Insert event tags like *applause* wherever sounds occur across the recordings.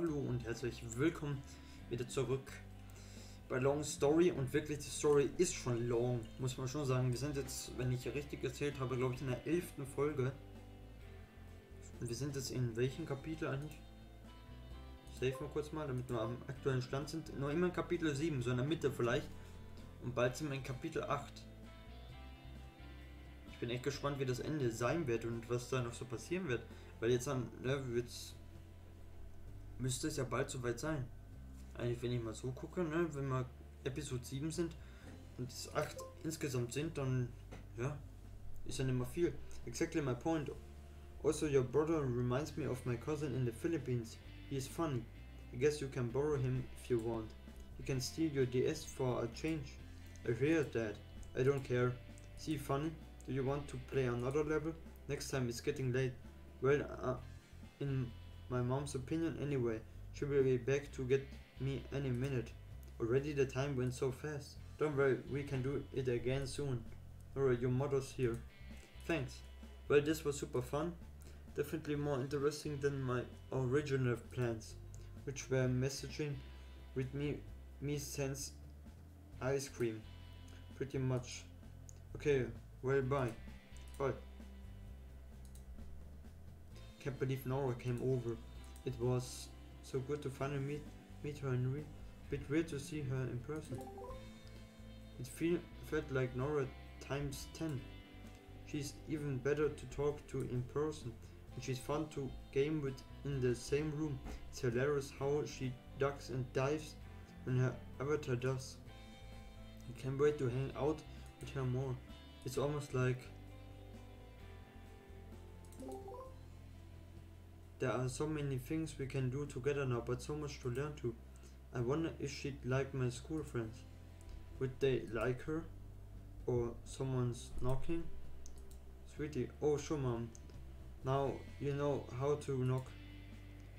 Hallo und herzlich willkommen wieder zurück bei Long Story und wirklich die Story ist schon long, muss man schon sagen. Wir sind jetzt, wenn ich richtig gezählt habe, glaube ich in der elften Folge. Und wir sind jetzt in welchem Kapitel eigentlich? Save mal kurz mal, damit wir am aktuellen Stand sind. Noch immer in Kapitel 7, so in der Mitte vielleicht. Und bald sind wir in Kapitel 8. Ich bin echt gespannt, wie das Ende sein wird und was da noch so passieren wird. Weil jetzt dann, ne, wird's, müsste es ja bald soweit sein. Eigentlich, wenn ich mal so gucke, ne, wenn wir Episode 7 sind und es 8 insgesamt sind, dann, ja, ist ja nicht mehr viel. Exactly my point. Also, your brother reminds me of my cousin in the Philippines. He is funny. I guess you can borrow him if you want. You can steal your DS for a change. I heard that. I don't care. See, funny? Do you want to play another level? Next time it's getting late. Well, uh, in my mom's opinion, anyway, she will be back to get me any minute. Already the time went so fast. Don't worry, we can do it again soon. Alright, your mother's here. Thanks. Well, this was super fun. Definitely more interesting than my original plans, which were messaging with me, me sense ice cream. Pretty much. Okay, well, bye. Bye. Can't believe Nora came over. It was so good to finally meet meet her in real. Bit weird to see her in person. It feel, felt like Nora times 10. She's even better to talk to in person, and she's fun to game with in the same room. It's hilarious how she ducks and dives when her avatar does. I can't wait to hang out with her more. It's almost like there are so many things we can do together now, but so much to learn too. I wonder if she'd like my school friends. Would they like her? Or someone's knocking? Sweetie, oh sure mom. Now you know how to knock.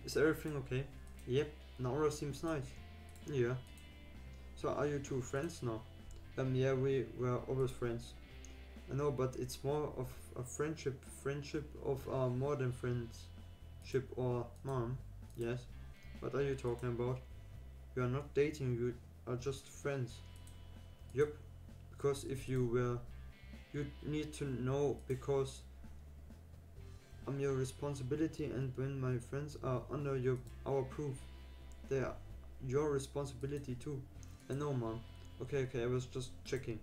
Is everything okay? Yep, Nora seems nice. Yeah. So are you two friends now? Um yeah we were always friends. I know but it's more of a friendship friendship of uh, more than friendship or mom. Yes. What are you talking about? We are not dating, we are just friends. Yup, because if you were, you need to know because I'm your responsibility and when my friends are under your our proof, they are your responsibility too. I know mom. Okay, okay, I was just checking.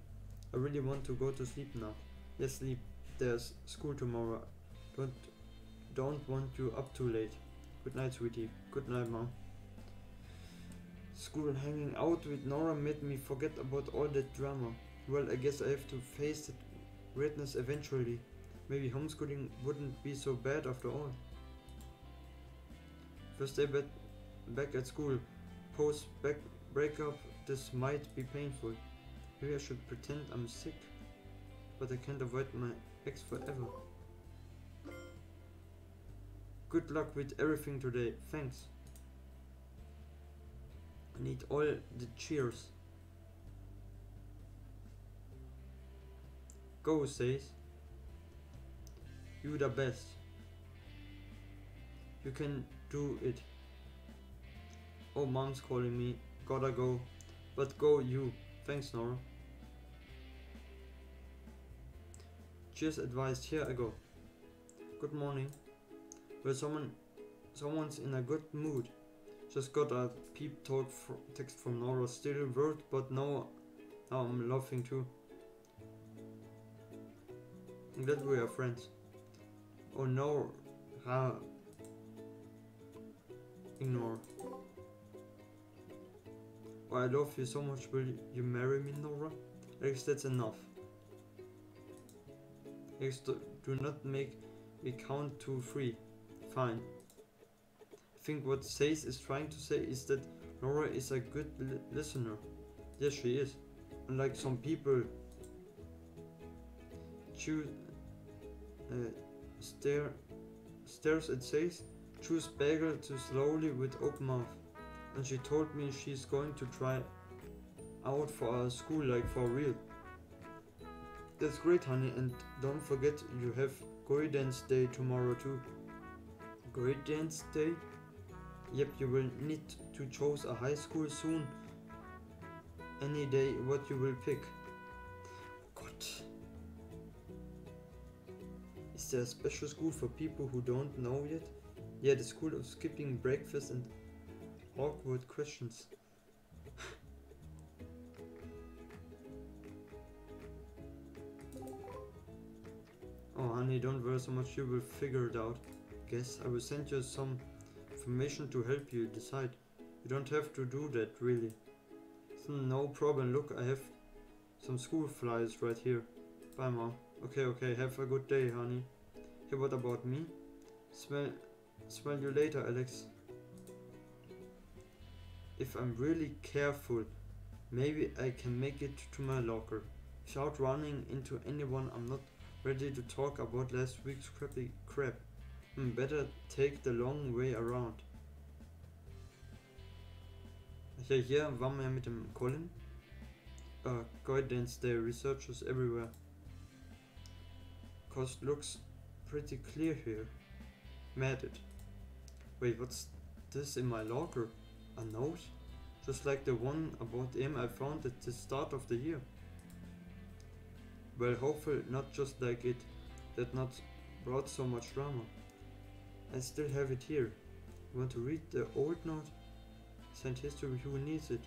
I really want to go to sleep now. Yes, sleep. There's school tomorrow. Don't don't want you up too late. Good night, sweetie. Good night, mom. School and hanging out with Nora made me forget about all that drama. Well, I guess I have to face that weirdness eventually. Maybe homeschooling wouldn't be so bad after all. First day back, back at school. Post back breakup, this might be painful. Maybe I should pretend I'm sick. But I can't avoid my ex forever. Good luck with everything today. Thanks. I need all the cheers. Go, says. You the best. You can do it. Oh, mom's calling me. Gotta go. But go you. Thanks, Nora. Cheers advised. Here I go. Good morning. Well, someone, someone's in a good mood. Just got a peep talk fr text from Nora. Still word, but no, now I'm laughing too. I'm glad we are friends. Oh no, Ra. Ignore. Oh, I love you so much. Will you marry me, Nora? Guess that's enough. Alex, do, do not make me count to three. Fine think what Says is trying to say is that Nora is a good li listener. Yes, she is. Unlike some people choose uh, stare stares at Sace, chews bagel too slowly with open mouth. And she told me she's going to try out for a school like for real. That's great honey and don't forget you have Dance Day tomorrow too. Gory Dance Day? Yep, you will need to choose a high school soon. Any day what you will pick. God. Is there a special school for people who don't know yet? Yeah, the school of skipping breakfast and awkward questions. *laughs* oh honey, don't worry so much, you will figure it out. Guess I will send you some information to help you decide. You don't have to do that, really. Hmm, no problem, look, I have some school flyers right here. Bye, mom. Okay, okay, have a good day, honey. Hey, what about me? Smell, smell you later, Alex. If I'm really careful, maybe I can make it to my locker. Without running into anyone, I'm not ready to talk about last week's crappy crap. Hmm, better take the long way around. Ja, hier waren wir mit dem Colin. Uh, guidance day researchers everywhere. Cost looks pretty clear here. It. Wait, what's this in my locker? A note? Just like the one about him I found at the start of the year. Well, hopefully not just like it. That not brought so much drama. I still have it here. You want to read the old note? Send history who needs it.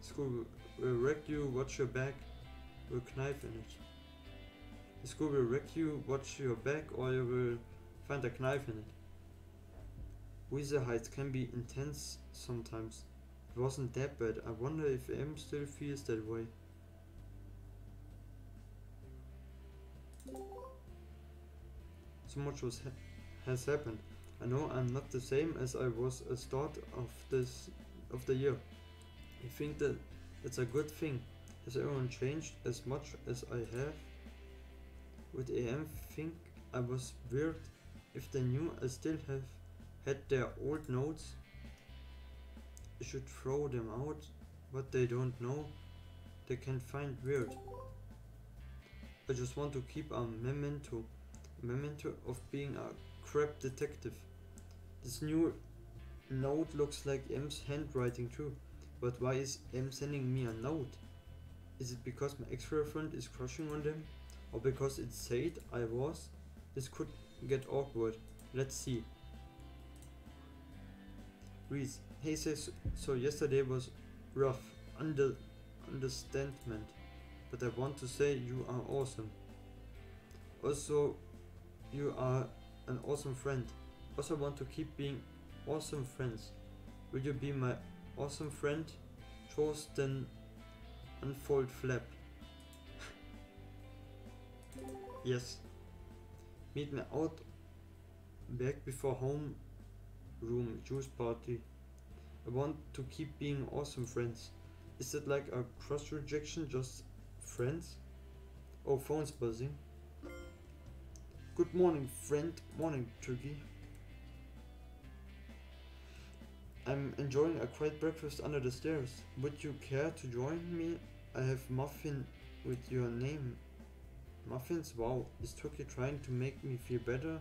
School will wreck you, watch your back, with a knife in it. The school will wreck you, watch your back, or you will find a knife in it. Weasel Heights can be intense sometimes. It wasn't that bad. I wonder if Em still feels that way. Much was ha has happened. I know I'm not the same as I was at start of this of the year. I think that it's a good thing. Has everyone changed as much as I have? Would AM think I was weird if they knew I still have had their old notes? I should throw them out, but they don't know. They can find weird. I just want to keep a memento, memento of being a crap detective. This new note looks like Em's handwriting too. But why is M sending me a note? Is it because my ex-girlfriend is crushing on them? Or because it said I was? This could get awkward. Let's see. Reese, hey says so yesterday was rough. Under understandment. But I want to say you are awesome. Also you are an awesome friend. Also want to keep being awesome friends. Will you be my awesome friend? Chose then unfold flap. *laughs* yes. Meet me out back before home room juice party. I want to keep being awesome friends. Is that like a cross rejection just friends? Oh phone's buzzing. Good morning friend. Morning turkey. I'm enjoying a quiet breakfast under the stairs. Would you care to join me? I have muffin with your name. Muffins? Wow, is Turkey trying to make me feel better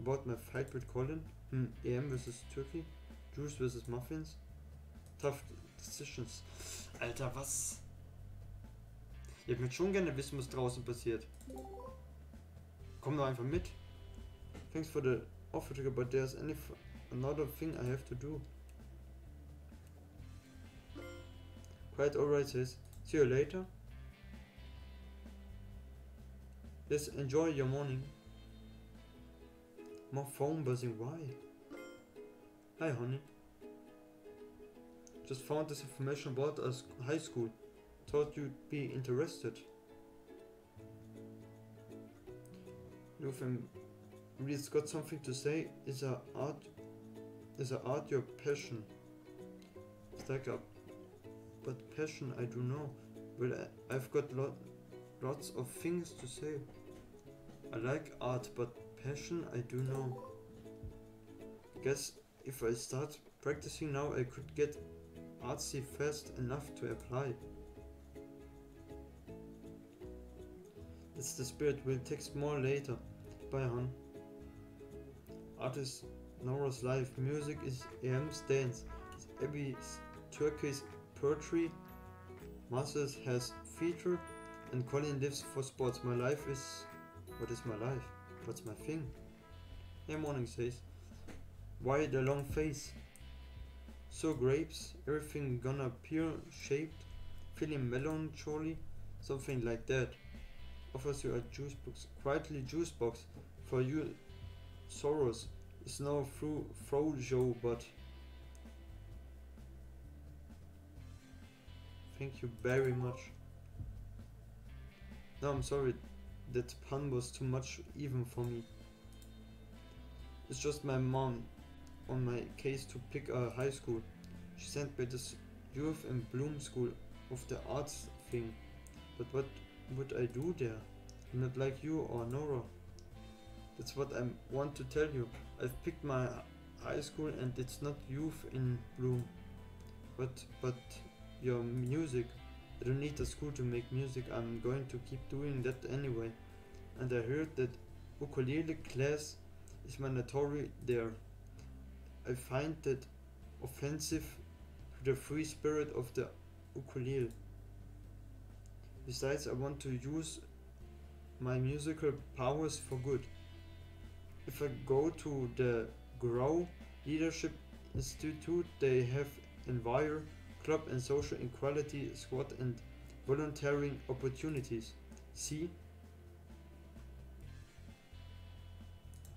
about my fight with Colin? Hmm, AM versus Turkey? Juice versus Muffins? Tough decisions. Alter, was? Ich möchte schon gerne wissen, was draußen passiert. Komm doch einfach mit. Thanks for the offer, but there's any another thing I have to do. Quite alright, sis. See you later. Yes, enjoy your morning. My phone buzzing, why? Hi, honey. Just found this information about us high school. Thought you'd be interested. If Reed's got something to say, is a art is a art your passion? Stack up but passion I do know. Well, I, I've got lot, lots of things to say. I like art, but passion I do know. Guess if I start practicing now, I could get artsy fast enough to apply. The spirit. We'll text more later. Bye, hon. artist Nora's life. Music is EM's dance. It's Abby's Turkey's poetry. Masters has feature. And Colin lives for sports. My life is... What is my life? What's my thing? Hey, morning says. Why the long face? So grapes, everything gonna appear shaped, feeling melon, melancholy, something like that. Offers you a juice box, quietly juice box for you. Sorrows is no through frojo, but thank you very much. No, I'm sorry, that pun was too much even for me. It's just my mom on my case to pick a high school. She sent me this youth and bloom school of the arts thing. But what would I do there? I'm not like you or Nora. That's what I want to tell you. I've picked my high school and it's not youth in bloom. But but your music. I don't need a school to make music. I'm going to keep doing that anyway. And I heard that ukulele class is mandatory there. I find that offensive to the free spirit of the ukulele. Besides, I want to use my musical powers for good. If I go to the Grow Leadership Institute, they have Envire, Club and Social Equality Squad and volunteering opportunities. See?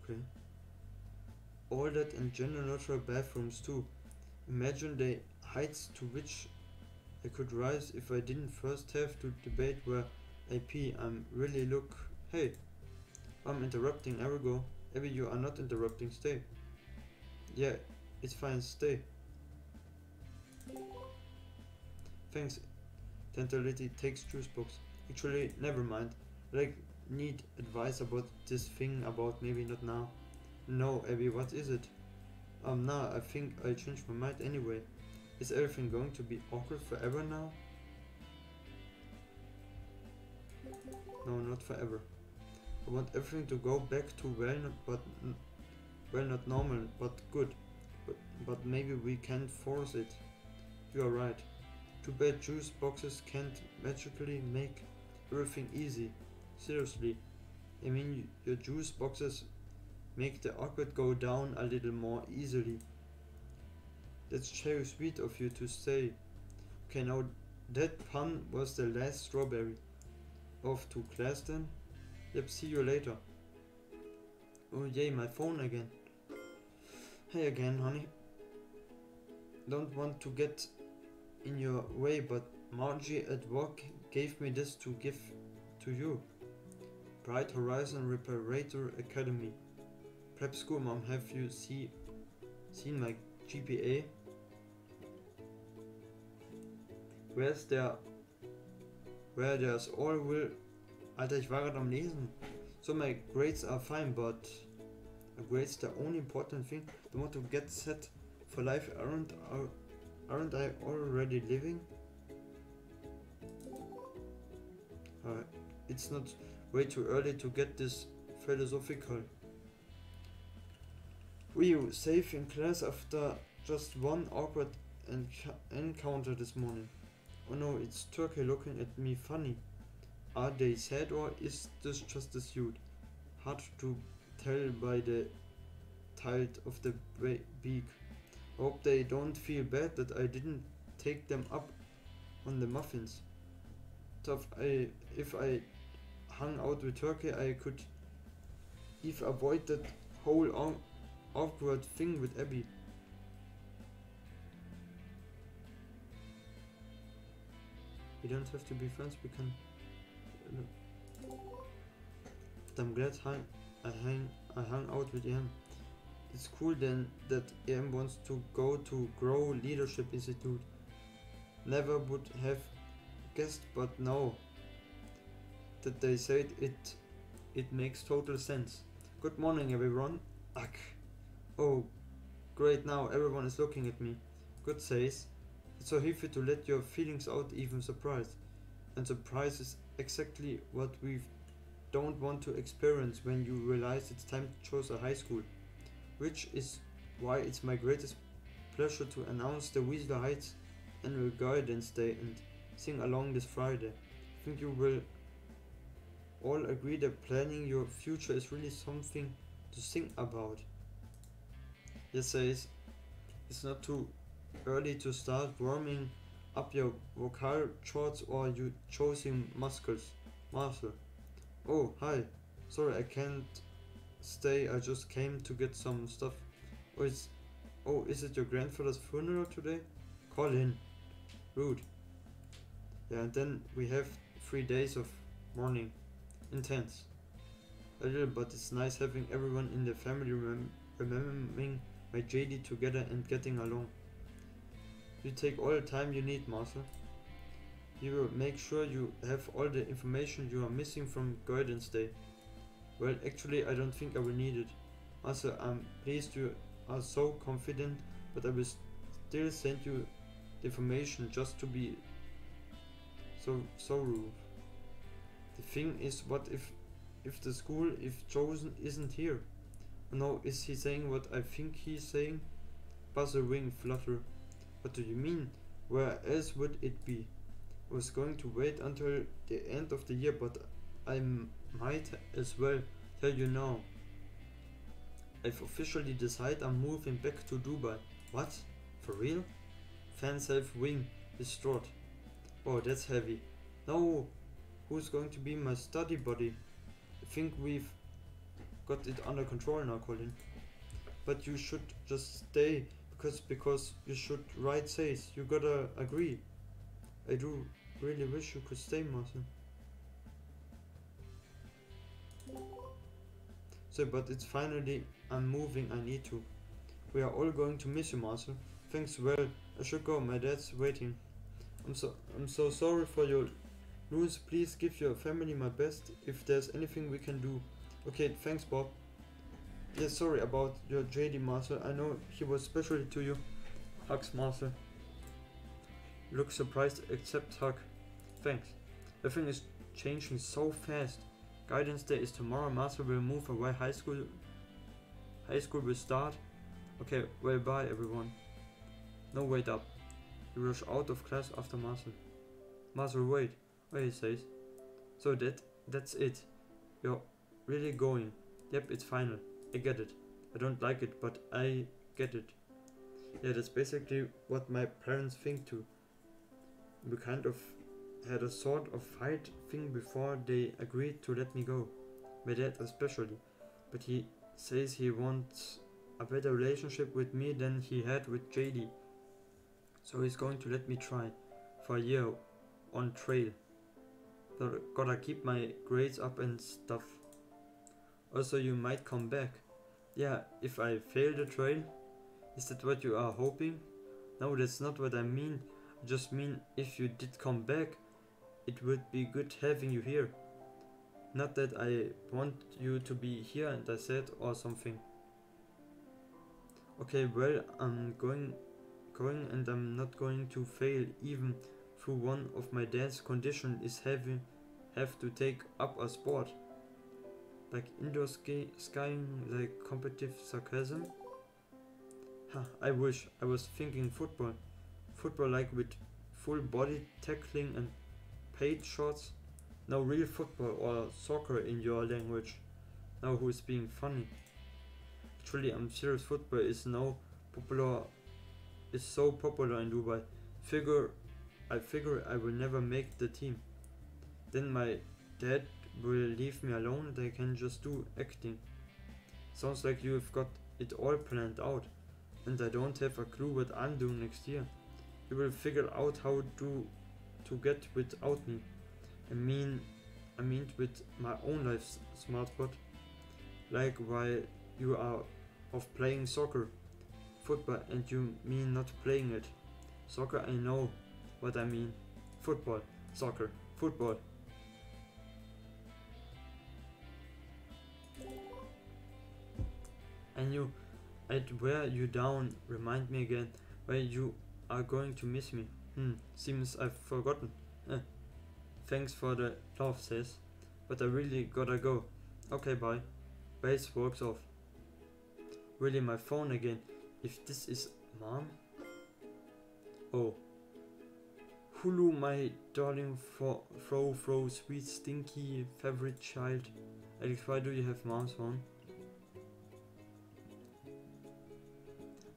Okay. All that and general natural bathrooms too. Imagine the heights to which I could rise if I didn't first have to debate where pee. I'm really look. Hey, I'm interrupting. Ergo, Abby, you are not interrupting. Stay. Yeah, it's fine. Stay. Thanks. Tentality takes juice box. Actually, never mind. Like, need advice about this thing about maybe not now. No, Abby, what is it? Um, nah, I think I changed my mind anyway. Is everything going to be awkward forever now? No, not forever. I want everything to go back to well, not, but well, not normal, but good. But, but maybe we can't force it. You are right. Too bad juice boxes can't magically make everything easy. Seriously. I mean, your juice boxes make the awkward go down a little more easily. That's very sweet of you to say. Okay, now that pun was the last strawberry. Off to class then? Yep, see you later. Oh yay, my phone again. Hey again, honey. Don't want to get in your way, but Margie at work gave me this to give to you. Bright Horizon Preparatory Academy. Prep school mom, have you see seen my GPA? Der Where there's all will Alter, ich war gerade am Lesen. So my grades are fine, but grades the only important thing. The want to get set for life aren't aren't I already living? Uh, it's not way too early to get this philosophical. Were you safe in class after just one awkward enc encounter this morning? Oh no, it's Turkey looking at me funny. Are they sad or is this just a suit? Hard to tell by the tilt of the beak. Hope they don't feel bad that I didn't take them up on the muffins. Tough, I, if I hung out with Turkey, I could if avoid that whole awkward thing with Abby. We don't have to be friends, we can... But I'm glad hang, I, hang, I hung out with him. It's cool then that EM wants to go to Grow Leadership Institute. Never would have guessed, but now that they said it, it makes total sense. Good morning everyone. Ugh. Oh, great now everyone is looking at me. Good says. It's so heavy to let your feelings out even surprise. And surprise is exactly what we don't want to experience when you realize it's time to choose a high school. which is why it's my greatest pleasure to announce the Weasel Heights Annual Guidance Day and sing along this Friday. I think you will all agree that planning your future is really something to think about. Yes, it's not too early to start warming up your vocal cords or you choosing muscles. Muscle. Oh, hi. Sorry, I can't stay. I just came to get some stuff. Oh, oh, is it your grandfather's funeral today? Call in. Rude. Yeah, and then we have three days of mourning. Intense. A little, but it's nice having everyone in the family remem- remembering my JD together and getting along. You take all the time you need, Martha. You will make sure you have all the information you are missing from Guidance Day. Well, actually, I don't think I will need it. Also, I'm pleased you are so confident, but I will still send you the information just to be so so rude. The thing is, what if if the school, if chosen, isn't here? No, is he saying what I think he's saying? Buzz a wing flutter. What do you mean? Where else would it be? I was going to wait until the end of the year, but I might as well tell you now. I've officially decided I'm moving back to Dubai. What? For real? Fan self wing distraught. Oh, that's heavy. No, who's going to be my study buddy? I think we've got it under control now, Colin. But you should just stay because because you should write says you gotta agree. I do really wish you could stay, Marcel. So, but it's finally I'm moving. I need to. We are all going to miss you, Marcel. Thanks. Well, I should go. My dad's waiting. I'm so I'm so sorry for your lose. Please give your family my best. If there's anything we can do. Okay. Thanks, Bob. Yeah, sorry about your JD Master. I know he was special to you. Hugs Master. Look surprised, except hug. Thanks. Everything is changing so fast. Guidance day is tomorrow. Master will move away. High school. High school will start. Okay, well, bye everyone. No, wait up. You rush out of class after Master. Master wait. Wait, he says. So that that's it. You're really going. Yep, it's final. I get it. I don't like it, but I get it. Yeah, that's basically what my parents think too. We kind of had a sort of fight thing before they agreed to let me go. My dad especially. But he says he wants a better relationship with me than he had with JD. So he's going to let me try for a year on trail. So gotta keep my grades up and stuff. Also, you might come back. Yeah, if I fail the trail? Is that what you are hoping? No, that's not what I mean. I just mean if you did come back, it would be good having you here. Not that I want you to be here and I said or something. Okay, well, I'm going going and I'm not going to fail even through one of my dad's condition is having have to take up a sport like indoor ski skiing, like competitive sarcasm. I wish I was thinking football. Football like with full body tackling and paid shots. No real football or soccer in your language. Now who is being funny? Actually I'm serious football is now popular is so popular in Dubai. Figure I figure I will never make the team. Then my dad will leave me alone and I can just do acting. Sounds like you've got it all planned out, and I don't have a clue what I'm doing next year. You will figure out how to to get without me. I mean, I mean with my own life, smartbot. Like while you are of playing soccer, football, and you mean not playing it. Soccer, I know what I mean. Football, soccer, football. And you, I'd wear you down. Remind me again where you are going to miss me. Hmm, seems I've forgotten. Eh. Thanks for the love, sis But I really gotta go. Okay, bye. Base walks off. Really, my phone again. If this is mom? Oh. Hulu, my darling, fro, fro, fro, sweet, stinky, favorite child. Alex, why do you have mom's phone?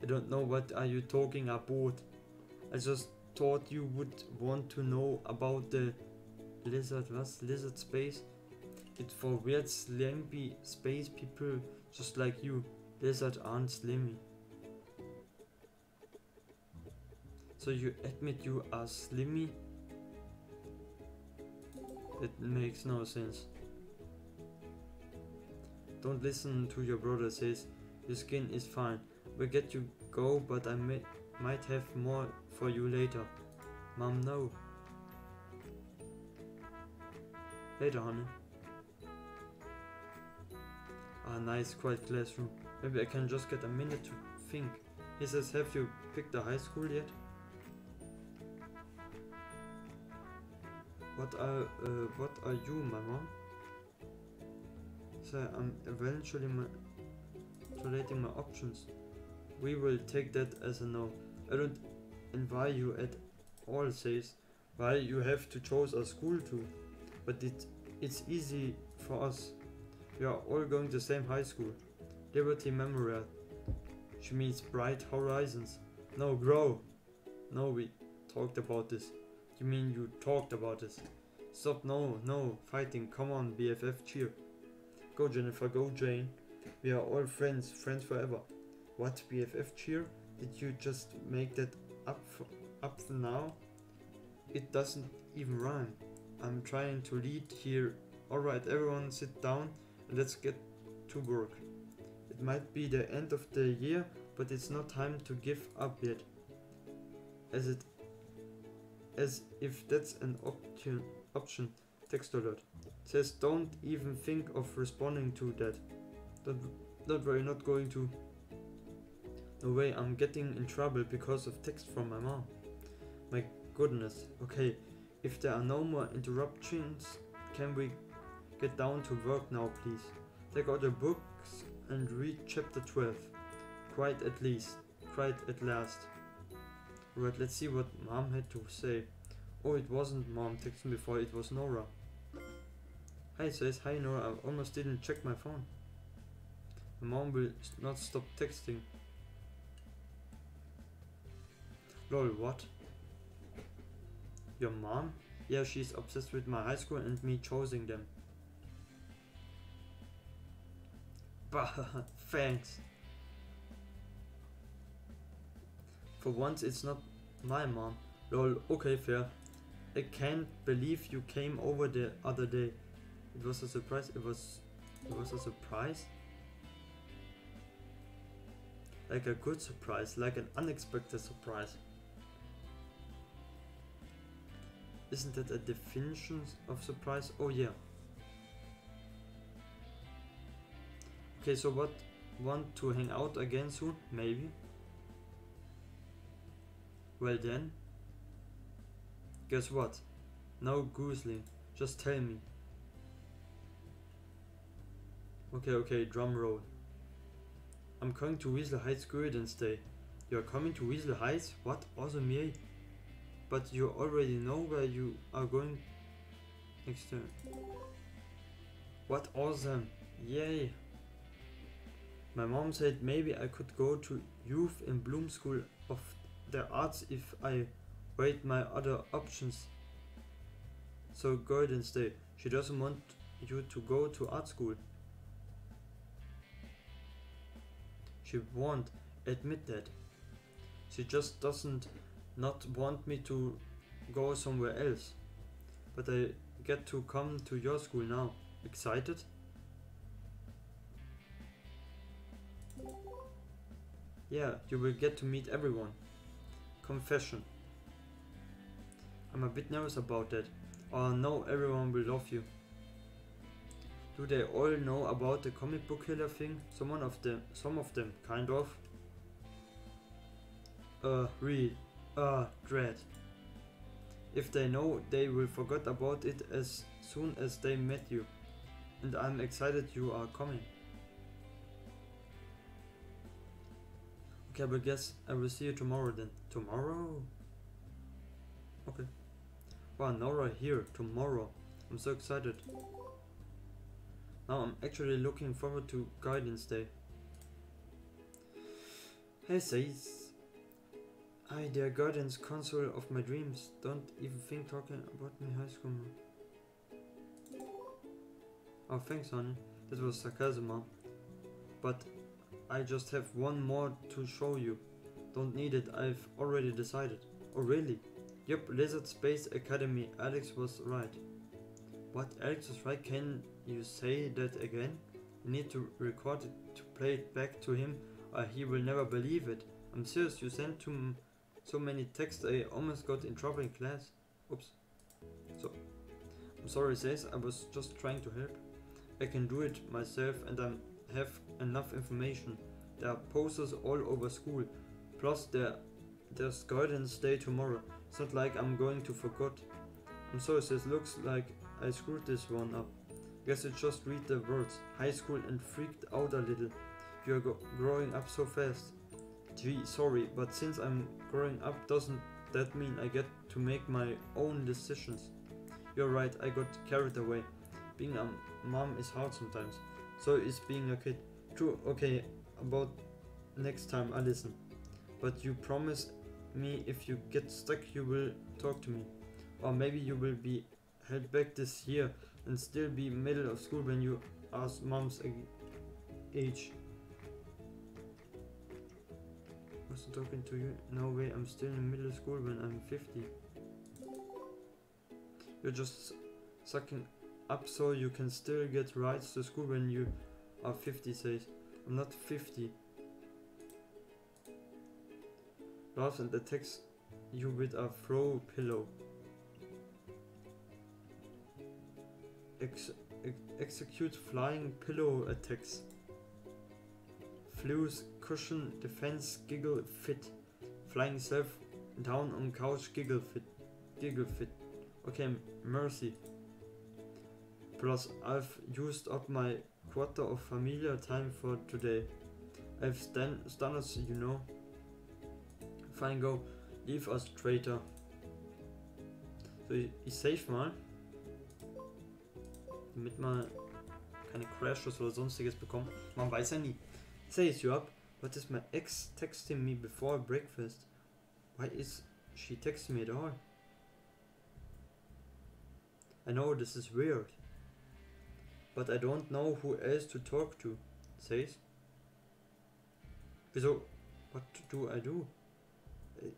I don't know what are you talking about. I just thought you would want to know about the lizard, was lizard space? It's for weird slimpy space people just like you. Lizard aren't slimmy. So you admit you are slimmy? It makes no sense. Don't listen to your brother says your skin is fine. We'll get you go but I may, might have more for you later. Mom no. Later honey. Ah nice quiet classroom. Maybe I can just get a minute to think. He says have you picked a high school yet? What are uh, what are you, mom? So I'm eventually calculating my options. We will take that as a no. I don't envy you at all, says. Why you have to choose a school too? But it it's easy for us. We are all going to the same high school. Liberty Memorial. She means bright horizons. No, grow. No, we talked about this. You mean you talked about this? Stop, no, no, fighting, come on, BFF, cheer. Go Jennifer, go Jane. We are all friends, friends forever. What, BFF cheer? Did you just make that up, up now? It doesn't even rhyme. I'm trying to lead here. Alright, everyone sit down and let's get to work. It might be the end of the year, but it's not time to give up yet. As it as if that's an option. option. Text alert. says don't even think of responding to that. Don't, don't worry, not going to. No way, I'm getting in trouble because of text from my mom. My goodness. Okay, if there are no more interruptions, can we get down to work now, please? Take out your books and read chapter 12. Quite at least. Quite at last. Right, let's see what mom had to say. Oh, it wasn't mom texting before, it was Nora. Hi, says, hi Nora, I almost didn't check my phone. My mom will not stop texting. Lol, what? Your mom? Yeah, she's obsessed with my high school and me choosing them. *laughs* Bah, thanks. For once it's not my mom. Lol, okay, fair. I can't believe you came over the other day. It was a surprise. It was it was a surprise. Like a good surprise, like an unexpected surprise. Isn't that a definition of surprise? Oh yeah. Okay, so what? Want to hang out again soon? Maybe. Well then. Guess what? No goosling. Just tell me. Okay, okay, drum roll. I'm going to Weasel Heights Day. You're coming to Weasel Heights? What? Awesome, yay. But you already know where you are going next time. What awesome. Yay. My mom said maybe I could go to Youth in Bloom School of the arts if I weighed my other options. So go and stay. She doesn't want you to go to art school. She won't admit that. She just doesn't not want me to go somewhere else. But I get to come to your school now. Excited? Yeah, you will get to meet everyone. Confession. I'm a bit nervous about that. Oh no, everyone will love you. Do they all know about the comic book killer thing? Someone of them, some of them, kind of. Uh, read. Uh, dread. If they know, they will forget about it as soon as they met you. And I'm excited you are coming. Okay, but guess I will see you tomorrow then. Tomorrow? Okay. Wow, Nora here, tomorrow. I'm so excited. Now I'm actually looking forward to Guidance Day. Hey says I the guidance console of my dreams. Don't even think talking about me high school. Oh thanks honey. That was sarcasm huh? But I just have one more to show you. Don't need it, I've already decided. Oh really? Yep, Lizard Space Academy. Alex was right. What? Alex was right? Can you say that again? I need to record it to play it back to him or he will never believe it. I'm serious, you sent to so many texts I almost got in trouble in class. Oops. So, I'm sorry says, I was just trying to help. I can do it myself and I have enough information. There are posters all over school. Plus there, there's guidance day tomorrow. It's not like I'm going to forget. I'm sorry says, looks like I screwed this one up. Guess I just read the words. High school and freaked out a little. You're growing up so fast. Gee, sorry, but since I'm growing up, doesn't that mean I get to make my own decisions? You're right, I got carried away. Being a mom is hard sometimes. So is being a kid. True, okay, about next time I listen. But you promise me if you get stuck you will talk to me. Or maybe you will be held back this year and still be middle of school when you ask mom's age. Wasn't talking to you. No way, I'm still in middle school when I'm 50. You're just sucking up so you can still get rides to school when you are 50, says. I'm not 50. Laughs and attacks you with a throw pillow. Ex ex execute flying pillow attacks. Flues cushion, defense, giggle, fit. Flying self down on couch, giggle fit. Giggle fit. Okay, mercy. Plus, I've used up my quarter of familiar time for today. I've stan stunners, you know. Fine, go. Leave us, traitor. So, ich save mal. Damit man keine Crashes oder sonstiges bekommt. Man weiß ja nie. Says you up. What is my ex texting me before breakfast? Why is she texting me at all? I know this is weird. But I don't know who else to talk to, says. So, what do I do? It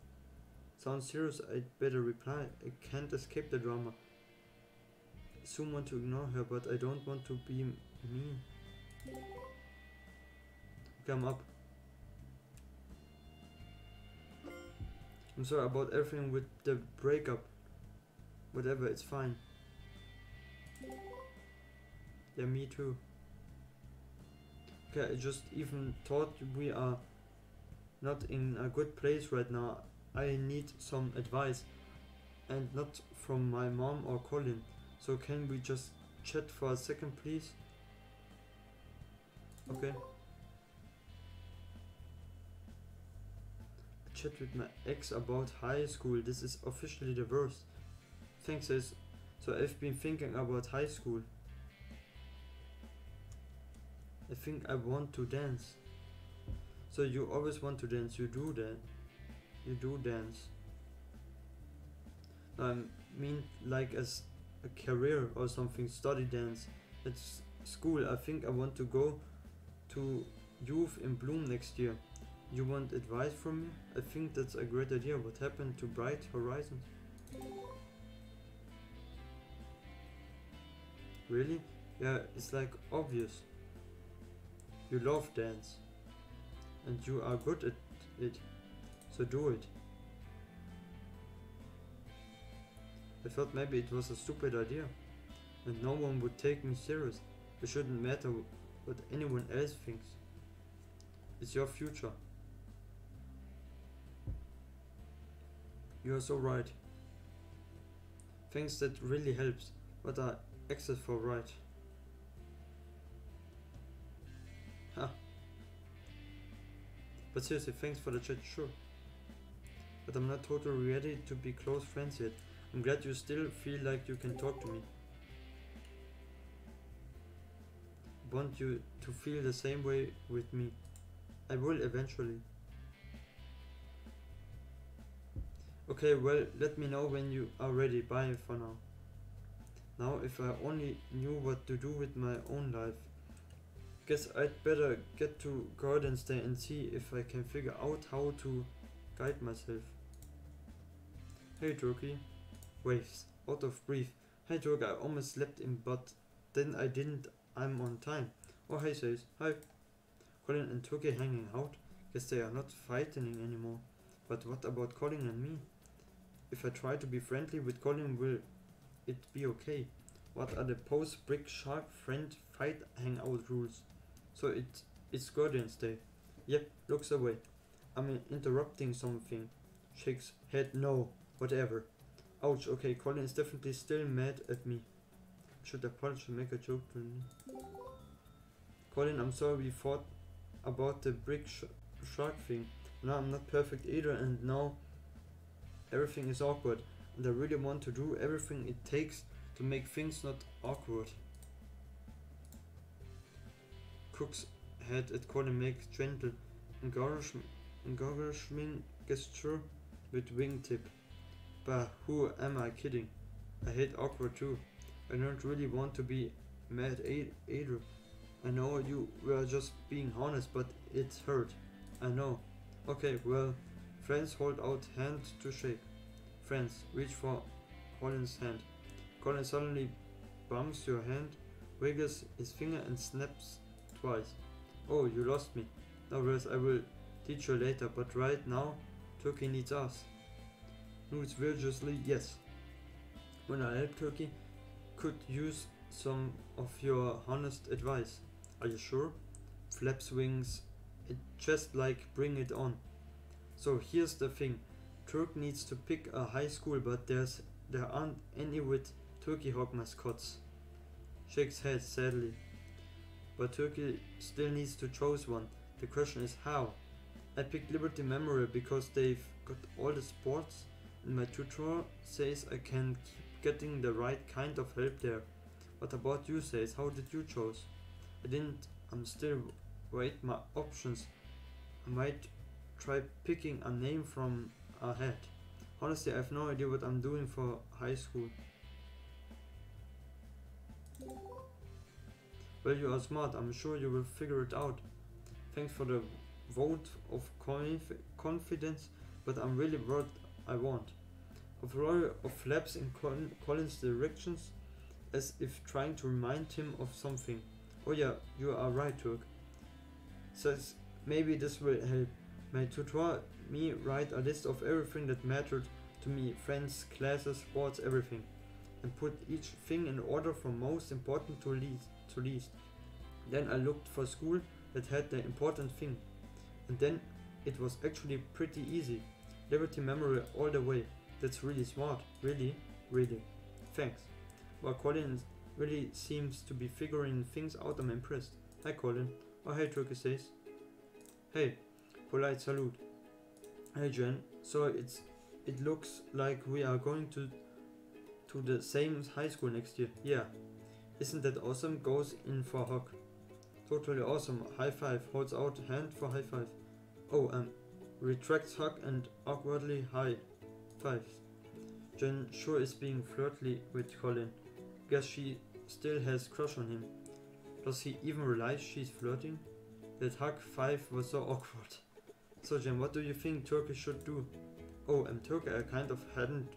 sounds serious, I'd better reply. I can't escape the drama. I soon want to ignore her, but I don't want to be mean. Come up. I'm sorry about everything with the breakup. Whatever, it's fine. Yeah, me too. Okay, I just even thought we are not in a good place right now. I need some advice. And not from my mom or Colin. So can we just chat for a second, please? Okay. Chat with my ex about high school. This is officially the worst. Thanks, sis. So I've been thinking about high school. I think I want to dance. So you always want to dance. You do that. You do dance. I mean like as a career or something. Study dance. It's school. I think I want to go to Youth in Bloom next year. You want advice from me? I think that's a great idea. What happened to Bright Horizons? Really? Yeah, it's like obvious. You love dance. And you are good at it. So do it. I thought maybe it was a stupid idea. And no one would take me serious. It shouldn't matter what anyone else thinks. It's your future. You are so right. Things that really helps, but are access for right. But seriously, thanks for the chat, sure. But I'm not totally ready to be close friends yet. I'm glad you still feel like you can talk to me. Want you to feel the same way with me. I will eventually. Okay, well, let me know when you are ready. Bye for now. Now, if I only knew what to do with my own life. Guess I'd better get to Garden's Day and see if I can figure out how to guide myself. Hey Turkey. Waves. Out of breath. Hey Turkey, I almost slept in but then I didn't. I'm on time. Oh hey says. Hi. Colin and Turkey hanging out. Guess they are not fighting anymore. But what about Colin and me? If I try to be friendly with Colin, will it be okay? What are the post brick shark friend fight hangout rules? So it it's Guardian's Day. Yep, looks away. I'm interrupting something. Shakes head no, whatever. Ouch, okay, Colin is definitely still mad at me. Should i apologize make a joke to me. Colin, I'm sorry we fought about the brick sh shark thing. Now I'm not perfect either and now everything is awkward. And I really want to do everything it takes to make things not awkward. Cook's head at Colin makes gentle encouragement, gesture with wingtip. But who am I kidding? I hate awkward too. I don't really want to be mad either. I know you were just being honest, but it hurt. I know. Okay, well, friends hold out hand to shake. Friends, reach for Colin's hand. Colin suddenly bumps your hand, wiggles his finger and snaps twice. Oh, you lost me. No worries, I will teach you later, but right now, Turkey needs us. Notes virtuously, yes. When I help Turkey, could use some of your honest advice. Are you sure? Flaps wings, it just like bring it on. So here's the thing. Turk needs to pick a high school, but there's there aren't any with Turkey Hawk mascots. Shakes head sadly. But Turkey still needs to choose one. The question is how. I picked Liberty Memorial because they've got all the sports and my tutor says I can keep getting the right kind of help there. What about you says? How did you choose? I didn't I'm still weight my options. I might try picking a name from a hat. Honestly, I have no idea what I'm doing for high school. Well, you are smart. I'm sure you will figure it out. Thanks for the vote of conf- confidence, but I'm really what I want. A flurry of flaps in Colin- Colin's directions, as if trying to remind him of something. Oh yeah, you are right, Turk. Says maybe this will help. My tutor me write a list of everything that mattered to me friends, classes, sports, everything. And put each thing in order from most important to least to least. Then I looked for school that had the important thing. And then it was actually pretty easy. Liberty memory all the way. That's really smart. Really? Really. Thanks. Well Colin really seems to be figuring things out. I'm impressed. Hi Colin. Oh hey Turkey says. Hey. Polite salute. Hey Jen. So it's it looks like we are going to to the same high school next year. Yeah. Isn't that awesome? Goes in for hug. Totally awesome. High five. Holds out hand for high five. Oh, um, retracts hug and awkwardly high fives. Jen sure is being flirty with Colin. Guess she still has crush on him. Does he even realize she's flirting? That hug five was so *laughs* awkward. So Jen, what do you think Turkey should do? Oh, and Turkey I kind of hadn't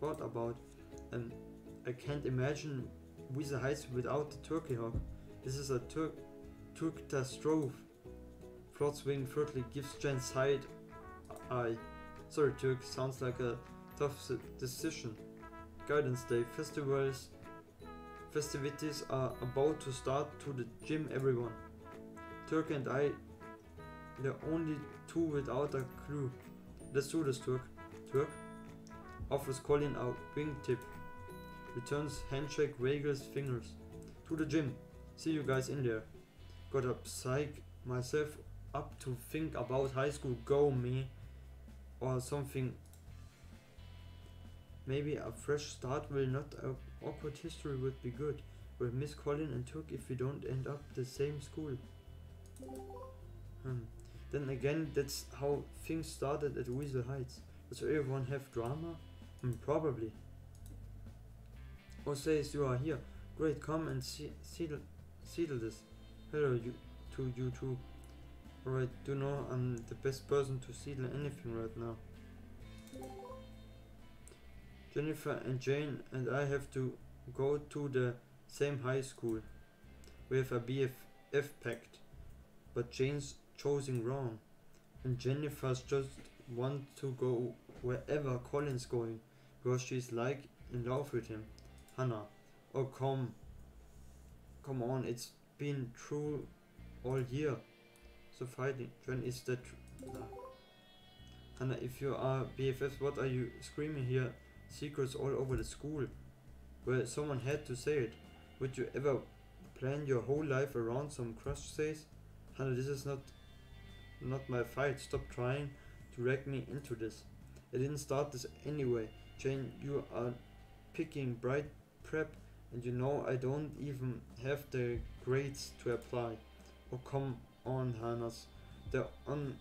thought about. And I can't imagine with a Heights without the turkey hawk. This is a Turk Turk Turkatastrophe. Flood swing thirdly gives Jen side eye. Sorry Turk, sounds like a tough decision. Guidance Day festivals festivities are about to start to the gym everyone. Turk and I the only two without a clue. Let's do this Turk. Turk? Offers Colin a wingtip. Returns handshake waggles fingers. To the gym. See you guys in there. Got a psych myself up to think about high school. Go me, or something. Maybe a fresh start will not. Awkward history would be good. We'll miss Colin and Took if we don't end up the same school. Hmm. Then again, that's how things started at Weasel Heights. Does everyone have drama? Hmm, probably. Or says you are here. Great, come and see, settle, settle this. Hello, you to you too. Alright, do know I'm the best person to settle anything right now. Jennifer and Jane and I have to go to the same high school. We have a BFF pact, but Jane's choosing wrong, and Jennifer's just want to go wherever Colin's going, because she's like in love with him. Hannah, oh come, come on, it's been true all year. So fighting, Jen, is that Hannah, if you are BFFs, what are you screaming here? Secrets all over the school. Well, someone had to say it. Would you ever plan your whole life around some crush says? Hannah, this is not not my fight. Stop trying to drag me into this. I didn't start this anyway. Jane, you are picking bright prep and you know I don't even have the grades to apply. Oh come on, Hannes. The on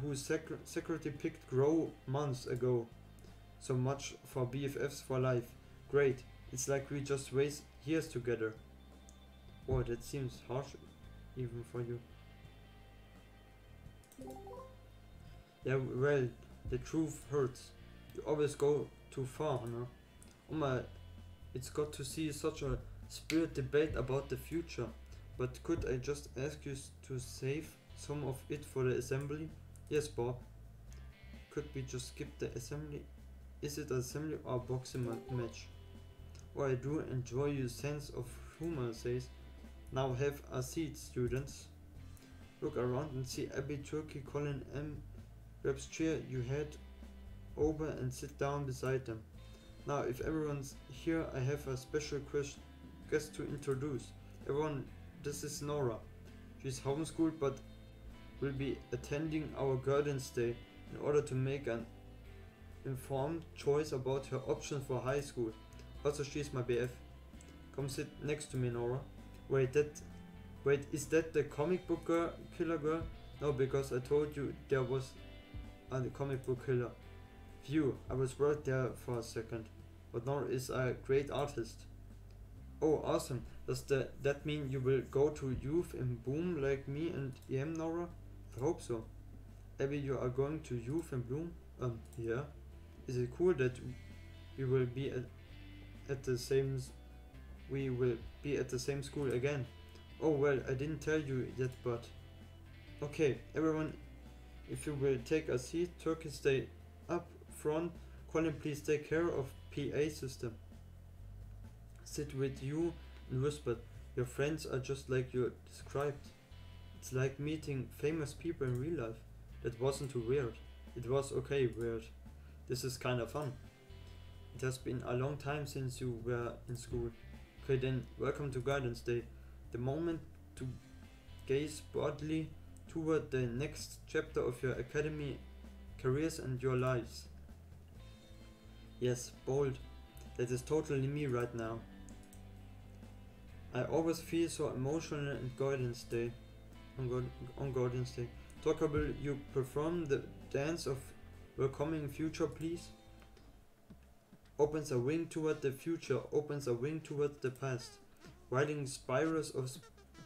whose sec- secretary picked Grow months ago. So much for BFFs for life. Great. It's like we just waste years together. Oh, that seems harsh even for you. Yeah, well, the truth hurts. You always go too far, no? Oh my, it's got to see such a spirit debate about the future. But could I just ask you to save some of it for the assembly? Yes, Bob. Could we just skip the assembly? Is it assembly or boxing ma- match? Oh, I do enjoy your sense of humor, says. Now have a seat, students. Look around and see Abby, Turkey, Colin, Em. Chair you head over and sit down beside them. Now, if everyone's here, I have a special guest to introduce. Everyone, this is Nora. She's homeschooled but will be attending our Guardians Day in order to make an informed choice about her options for high school. Also, she's my BF. Come sit next to me, Nora. Wait, that. Wait, is that the comic book girl, killer girl? No, because I told you there was a comic book killer. Phew, I was worried there for a second. But Nora is a great artist. Oh, awesome. Does the, that mean you will go to youth in Bloom like me and Em, Nora? I hope so. Abby, you are going to youth in Bloom? Um, yeah. Is it cool that we will be at, at the same we will be at the same school again? Oh well, I didn't tell you yet, but okay, everyone, if you will take a seat, Turkey stay up front. Colin, please take care of PA system. Sit with you and whispered. Your friends are just like you described. It's like meeting famous people in real life. That wasn't too weird. It was okay weird. This is kind of fun. It has been a long time since you were in school. Okay then, welcome to Guidance Day. The moment to gaze broadly toward the next chapter of your academy careers and your lives. Yes, bold. That is totally me right now. I always feel so emotional on Guardian's Day. On, on Guardians Day. Talker, will you perform the dance of welcoming future, please? Opens a wing toward the future, opens a wing toward the past. Riding spirals of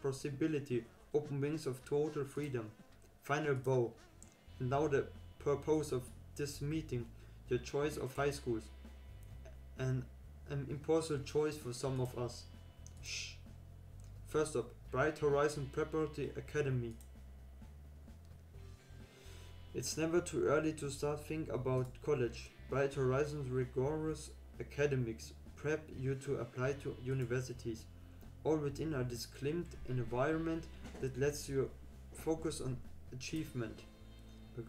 possibility, open wings of total freedom. Final bow. And now the purpose of this meeting, your choice of high schools. And an impossible choice for some of us. Shh. First up, Bright Horizon Preparatory Academy. It's never too early to start thinking about college. Bright Horizons rigorous academics prep you to apply to universities, all within a disciplined environment that lets you focus on achievement.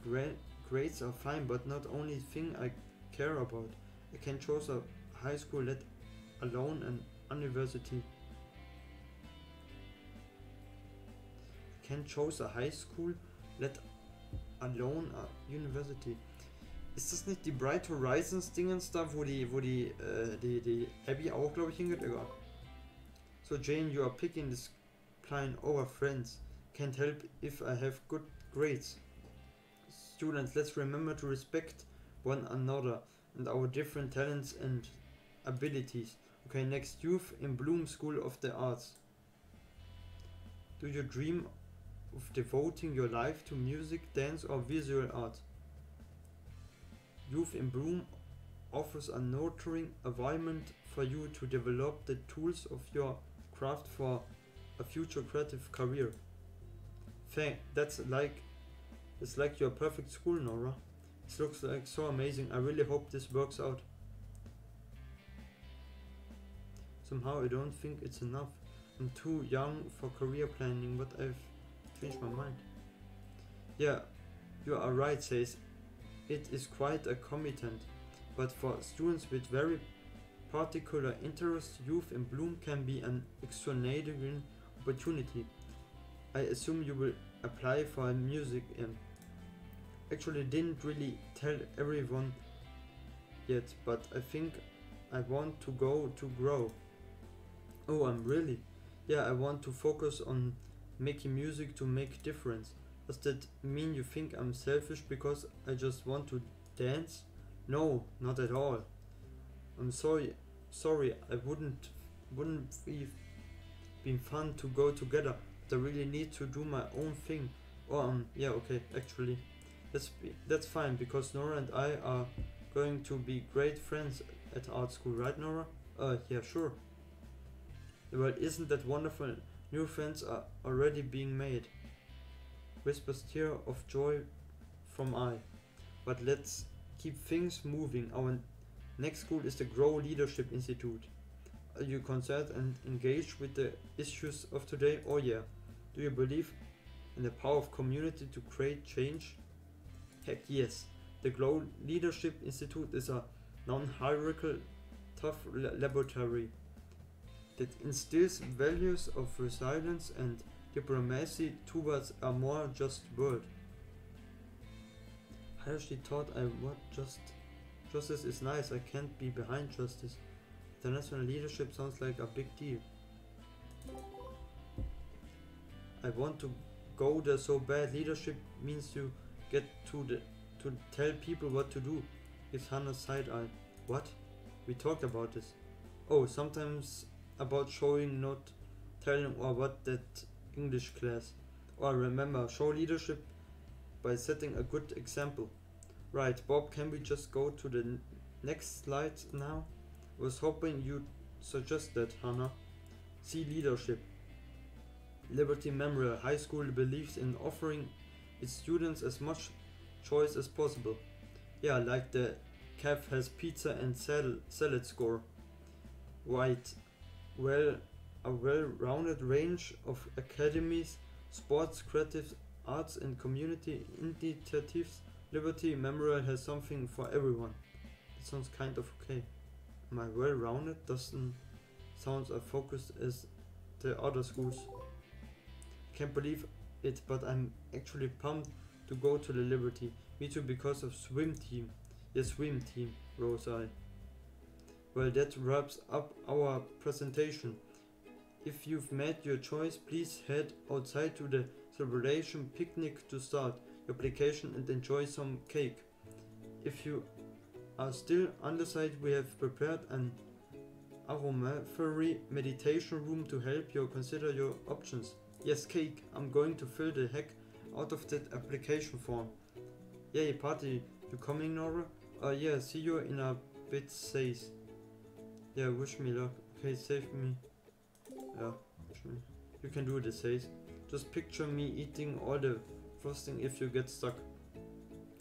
Gra- grades are fine, but not only thing I care about. I can choose a high school, let alone an university. I can choose a high school let alone a university. Ist das nicht die Bright Horizons Dingens da, wo die, wo die, äh, die, die Abby auch, glaube ich, hingeht? Egal. So Jane, you are picking this plan over friends. Can't help if I have good grades. Students, let's remember to respect one another and our different talents and abilities. Okay, next youth in Bloom School of the Arts. Do you dream of devoting your life to music, dance, or visual art? Youth in Bloom offers a nurturing environment for you to develop the tools of your craft for a future creative career. Thank that's like it's like your perfect school, Nora. It looks like so amazing. I really hope this works out. Somehow I don't think it's enough. I'm too young for career planning, but I've changed my mind. Yeah, you are right, says. It is quite a commitment, but for students with very particular interests, Youth in Bloom can be an extraordinary opportunity. I assume you will apply for a music in. Actually, didn't really tell everyone yet, but I think I want to go to grow. Oh, I'm really? Yeah, I want to focus on making music to make difference. Does that mean you think I'm selfish because I just want to dance? No, not at all. I'm sorry. Sorry, I wouldn't wouldn't be been fun to go together. But I really need to do my own thing. Oh, um, yeah, okay, actually, that's that's fine because Nora and I are going to be great friends at art school, right, Nora? Uh, yeah, sure. Well, isn't that wonderful? New friends are already being made. Whispers tear of joy from I. But let's keep things moving. Our next school is the Grow Leadership Institute. Are you concerned and engaged with the issues of today? Oh yeah. Do you believe in the power of community to create change? Heck yes. The Grow Leadership Institute is a non-hierarchical, tough laboratory that instills values of resilience and diplomacy towards a more just world. I actually thought I what just justice is nice. I can't be behind justice. International leadership sounds like a big deal. I want to go there so bad. Leadership means you get to the to tell people what to do. Gives Hannah side eye. What? We talked about this. Oh, sometimes about showing, not telling, or what that English class. Oh, or remember, show leadership by setting a good example. Right, Bob, can we just go to the next slide now? Was hoping you'd suggest that, Hannah. See leadership. Liberty Memorial High School believes in offering its students as much choice as possible. Yeah, like the CAF has pizza and sal- salad score. Right, well, a well-rounded range of academies, sports, creative arts and community initiatives. Liberty Memorial has something for everyone. It sounds kind of okay. I well-rounded? Doesn't sound as focused as the other schools. Can't believe it, but I'm actually pumped to go to the Liberty. Me too, because of swim team. The swim team, rose I. Well, that wraps up our presentation. If you've made your choice, please head outside to the celebration picnic to start application and enjoy some cake. If you are still undecided, we have prepared an aromatherapy meditation room to help you consider your options. Yes, cake. I'm going to fill the heck out of that application form. Yay, party. You coming, Nora? Uh, yeah, see you in a bit, says. Yeah, wish me luck. Okay, save me. Yeah, wish me. You can do this, says. Just picture me eating all the frosting if you get stuck.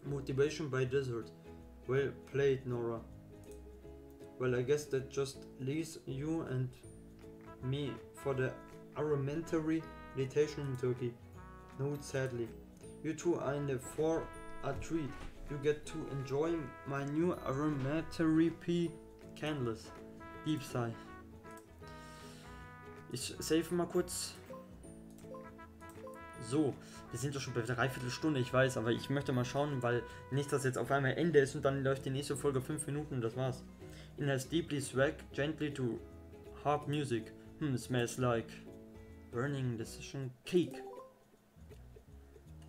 Motivation by desert. Well played, Nora. Well, I guess that just leaves you and me for the aromatherapy meditation in Turkey. Note sadly. You two are in the for a treat. You get to enjoy my new aromatherapy candles. Deep sigh. Ich save mal kurz. So, wir sind doch schon bei dreiviertel Stunde, ich weiß, aber ich möchte mal schauen, weil nicht, dass jetzt auf einmal Ende ist und dann läuft die nächste Folge 5 Minuten und das war's. It has deeply swag, gently to harp music. Hmm, smells like burning decision cake.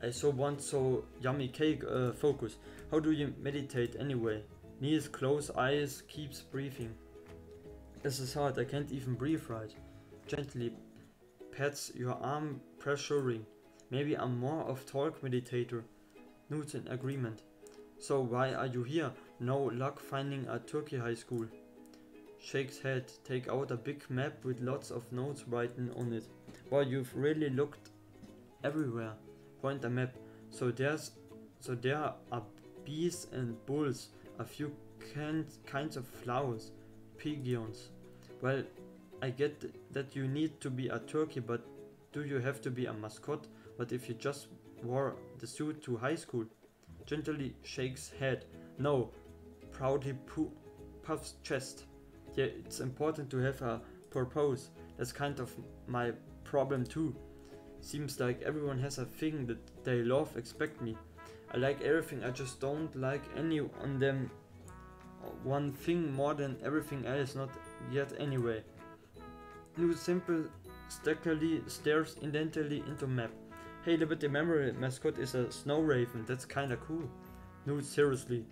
I so want so yummy cake uh, focus. How do you meditate anyway? Knees close, eyes, keeps breathing. This is hard, I can't even breathe right. Gently pats your arm, pressuring. Maybe I'm more of talk meditator. Notes in agreement. So why are you here? No luck finding a Turkey high school. Shakes head, take out a big map with lots of notes written on it. Well, you've really looked everywhere. Point a map. So there's, so there are bees and bulls, a few kinds kinds of flowers, pigeons. Well, I get that you need to be a turkey, but do you have to be a mascot? What if you just wore the suit to high school? Gently shakes head. No. Proudly pu puffs chest. Yeah, it's important to have a purpose. That's kind of my problem too. Seems like everyone has a thing that they love, expect me. I like everything, I just don't like any on them uh, one thing more than everything else, not yet anyway. New simple stackily stares intently into map. Hey Liberty Memory mascot is a snow raven, that's kinda cool. No, seriously.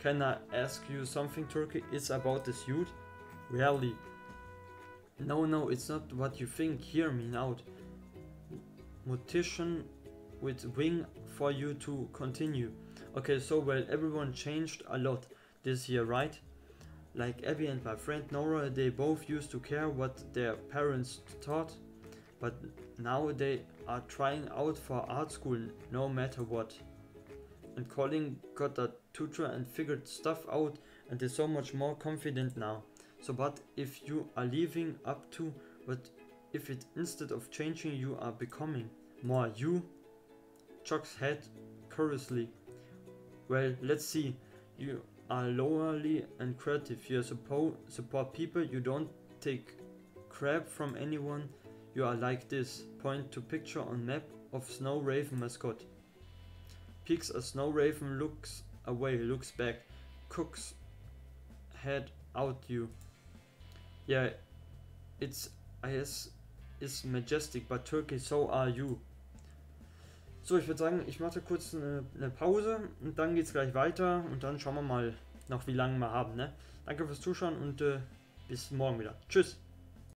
Can I ask you something, Turkey? It's about the suit? Really? No, no, it's not what you think. Hear me out. Mortician with wing for you to continue. Okay, so well, everyone changed a lot this year, right? Like Abby and my friend Nora, they both used to care what their parents taught, but now they are trying out for art school no matter what. And Colin got a tutor and figured stuff out and is so much more confident now. So, but if you are leaving up to, but if it instead of changing you are becoming more you? Chuck's head curiously. Well, let's see. You are lowerly and creative. You support support people. You don't take crap from anyone. You are like this. Point to picture on map of Snow Raven mascot. Peeks a Snow Raven looks away, looks back, cooks head out you. Yeah, it's is is majestic, but Turkey, so are you. So, ich würde sagen, ich mache kurz eine, eine, Pause und dann geht es gleich weiter und dann schauen wir mal noch, wie lange wir haben. Ne? Danke fürs Zuschauen und äh, bis morgen wieder. Tschüss.